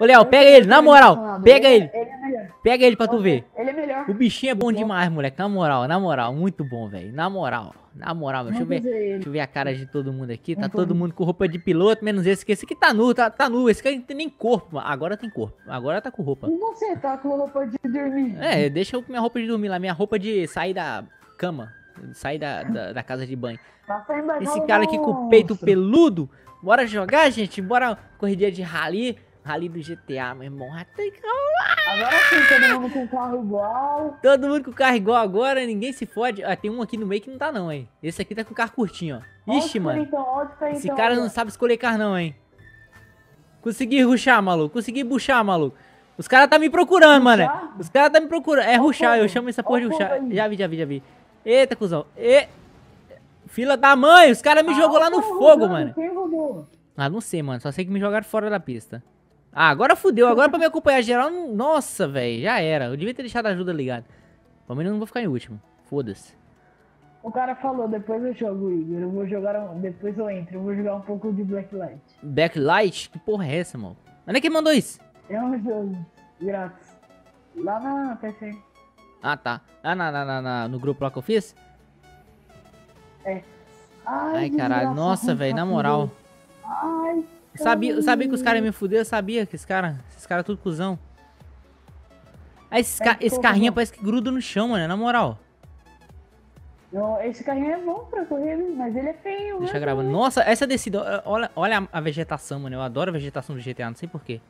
Ô, Léo, pega ele, na moral. Ar-condicionado. Pega ele. é. Pega ele pra tu ver. Ele é melhor. O bichinho é bom Bom. demais, moleque. Na moral, na moral. Muito bom, velho. Na moral. Na moral, meu. Deixa eu ver. Deixa eu ver a cara de todo mundo aqui. Tá todo mundo com roupa de piloto, menos esse aqui. Esse aqui tá nu, tá, tá nu. Esse aqui não tem nem corpo. Agora tem corpo. Agora tá com roupa. E você tá com roupa de dormir? É, deixa eu com minha roupa de dormir lá. Minha roupa de sair da cama. Sair da, da, da casa de banho. Tá Esse cara aqui com o peito peludo. Bora jogar, gente? Bora corridinha de rally. Rally do GTA, meu irmão. Agora sim, todo mundo com carro igual. Todo mundo com carro igual agora, ninguém se fode. Ah, tem um aqui no meio que não tá não, hein. Esse aqui tá com carro curtinho, ó. Ixi, mano. diferentão, olha o Esse cara olha. não sabe escolher carro não, hein. Consegui ruxar, maluco. Consegui buchar, maluco. Os caras tá me procurando, mano. Ruxar? Os caras tá me procurando. É ruxar, eu chamo essa porra de ruxar. Já vi, já vi, já vi. Eita, cuzão. E... Fila da mãe, os caras me Ah, jogou lá no fogo, mano. Quem? Ah, não sei, mano. Só sei que me jogaram fora da pista. Ah, agora fudeu. Agora pra me acompanhar geral. Nossa, velho. Já era. Eu devia ter deixado a ajuda ligada. Pelo menos eu não vou ficar em último. Foda-se. O cara falou, depois eu jogo, Igor. Eu vou jogar, um- depois eu entro. Eu vou jogar um pouco de Blacklight. Backlight? Que porra é essa, mano? Onde é que mandou isso? É um jogo grátis. Lá na PC. Ah, tá. Ah, na, na, na- no grupo lá que eu fiz? Ai, caralho. desgraça, Nossa, velho. Na moral. Ai, sabia, eu sabia que os caras iam me fuder. Eu sabia que esses caras... Esses caras tudo cuzão. Ah, esse, ca- É, esse carrinho parece que gruda no chão, mano. Na moral. não, esse carrinho é bom pra correr, mas ele é feio, Deixa né? gravando. Nossa, essa descida. Olha, olha a, vegetação, mano. Eu adoro a vegetação do GTA. Não sei porquê.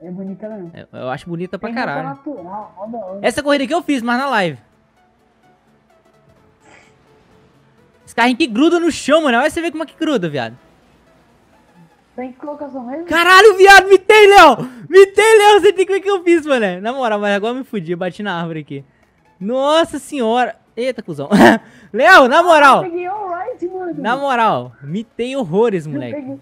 É bonita mesmo. Eu, eu acho bonita pra Tem muita caralho. natural. Essa corrida aqui eu fiz, mas na live. Esse carrinho que gruda no chão, mano. Olha você ver como é que gruda, viado. Tem colocação mesmo? Caralho, viado, mitei, Léo! Mitei, Léo! Você tem que ver o que eu fiz, mano. Na moral, mas agora eu me fudi. Eu bati na árvore aqui. Nossa senhora. Eita, cuzão. Léo, na Eu moral. peguei all-right, mano. Na moral. Mitei horrores, eu moleque. peguei,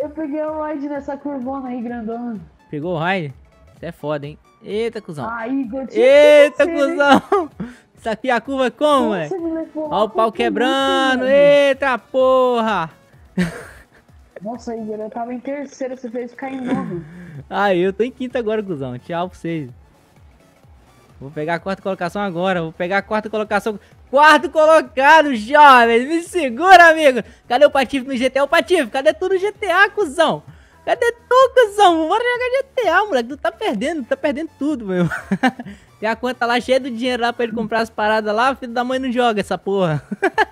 eu peguei all-right nessa curvona aí, grandona. Pegou o raio? Isso é foda, hein? Eita, cuzão. Ah, tinha que Eita, né? cuzão! Isso aqui é a curva como, moleque? Me Olha o pau quebrando! Eita porra! Nossa, Igor, eu tava em terceiro, você fez ficar em nono. Aí, eu tô em quinta agora, cuzão. Tchau pra vocês. Vou pegar a quarta colocação agora. Vou pegar a quarta colocação. Quarto colocado, jovens. Me segura, amigo. Cadê o Patife no GTA? O Patife, cadê tu no GTA, cuzão? Cadê tu, cuzão? Bora jogar GTA, moleque. Tu tá perdendo, tá perdendo tudo, meu. Tem a conta lá cheia do dinheiro lá pra ele comprar as paradas lá. Filho da mãe não joga essa porra.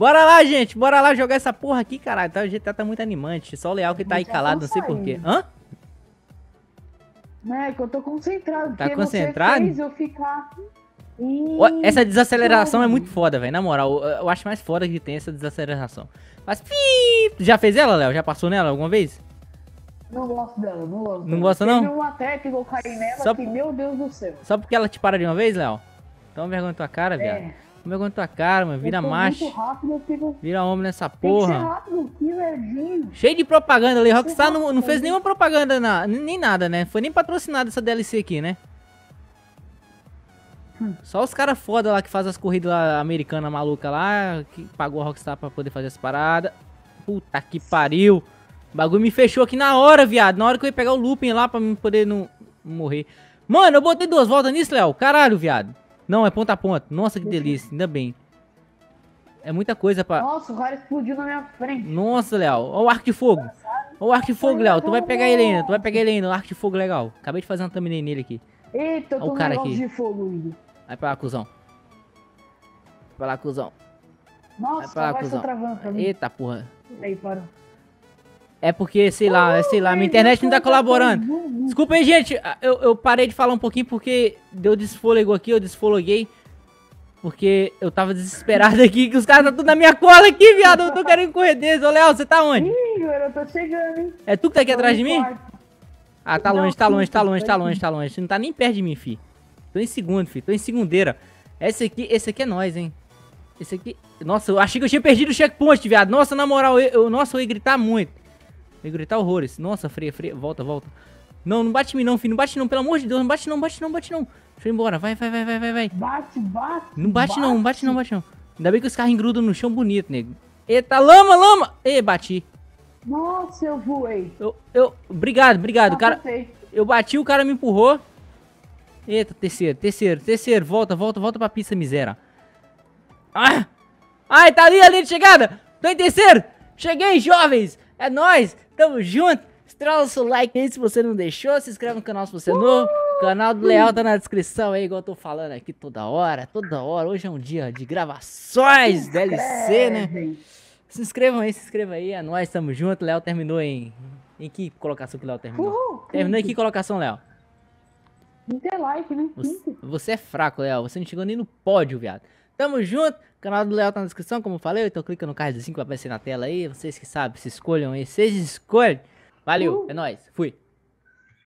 Bora lá, gente. Bora lá jogar essa porra aqui, caralho. Tá, o GTA tá muito animante. Só o Leal que tá aí Já calado, não sei porquê. Hã? É que eu tô concentrado. Tá concentrado? Fez eu ficar... Essa desaceleração é muito foda, velho. Na moral, eu, eu acho mais foda que tem essa desaceleração. Mas, já fez ela, Léo? Já passou nela alguma vez? Não gosto dela, não gosto. Não gosta, Teve não? uma técnica eu caí nela Só- que, meu Deus do céu. Só porque ela te para de uma vez, Léo? Toma vergonha na tua cara, viado. É. Toma vergonha na tua cara, mano. Vira macho. rápido, fico... Vira homem nessa que porra. rápido, que verdinho. Cheio de propaganda ali. Rockstar não, não fez né? nenhuma propaganda, na, nem nada, né? Foi nem patrocinada essa DLC aqui, né? Hum. Só os caras foda lá que faz as corridas lá, americanas maluca lá, que pagou a Rockstar pra poder fazer as paradas. Puta que pariu. O bagulho me fechou aqui na hora, viado. Na hora que eu ia pegar o looping lá pra poder não morrer. Mano, eu botei duas voltas nisso, Léo. Caralho, viado. Não, é ponta a ponta. Nossa, que delícia. Ainda bem. É muita coisa pra... Nossa, o cara explodiu na minha frente. Nossa, Léo. Olha o arco de fogo. Olha o arco de fogo, Léo. Tu vai pegar ele ainda. Tu vai pegar ele ainda. O arco de fogo legal. Acabei de fazer uma thumbnail nele aqui. Eita, eu tô o cara aqui. de fogo, Igor. Vai pra lá, cuzão. Vai pra lá, cuzão. Vai Nossa, pra lá, vai cuzão. travando pra mim. Eita, porra. Aí, parou. É porque, sei lá, é, sei lá, minha internet não tá colaborando. Desculpa aí, gente. Eu, eu parei de falar um pouquinho porque deu desfôlego aqui, eu desfologuei. Porque eu tava desesperado aqui, que os caras tá tudo na minha cola aqui, viado. Eu tô querendo correr deles. Ô, Léo, você tá onde? Igor, eu tô chegando, hein? É tu que tá aqui atrás de mim? Ah, tá longe, tá longe, tá longe, tá longe, tá longe. Você não tá nem perto de mim, fi. Tô em segundo, fi. Tô em segundeira. Esse aqui, esse aqui é nós, hein. Esse aqui... Nossa, eu achei que eu tinha perdido o checkpoint, viado. Nossa, na moral, eu, eu- nossa, eu ia gritar muito. Eu ia gritar horrores. Nossa, freia, freia. Volta, volta. Não, não bate em mim não, filho. Não bate não, pelo amor de Deus. Não bate não, bate não, bate não. Deixa eu ir embora. Vai, vai, vai, vai, vai, vai. Bate, bate. Não bate não, não bate não, bate não. Ainda bem que os carros engrudam no chão bonito, nego. Eita, lama, lama. Ê, bati. Nossa, eu voei. Eu, eu, obrigado, obrigado. Cara, eu bati, o cara me empurrou. Eita, terceiro, terceiro, terceiro. Volta, volta, volta pra pista, miséria. Ah! Ai, tá ali a linha de chegada. Tô em terceiro. Cheguei, jovens. É nóis. Tamo junto. Estrela o seu like aí se você não deixou. Se inscreve no canal se você é novo. O canal do Leal tá na descrição aí, igual eu tô falando aqui toda hora. Toda hora. Hoje é um dia de gravações, DLC, né? Se inscrevam aí, se inscreva aí. É nóis, tamo junto. Léo terminou em. Em que colocação que o Léo terminou? Uhul. Terminou em que colocação, Léo? Não tem like, né? Você, você é fraco, Léo. Você não chegou nem no pódio, viado. Tamo junto. O canal do Léo tá na descrição, como eu falei. Então clica no cardzinho que vai aparecer na tela aí. Vocês que sabem, se escolham aí. Vocês escolhem. Valeu, Uh. é nóis. Fui.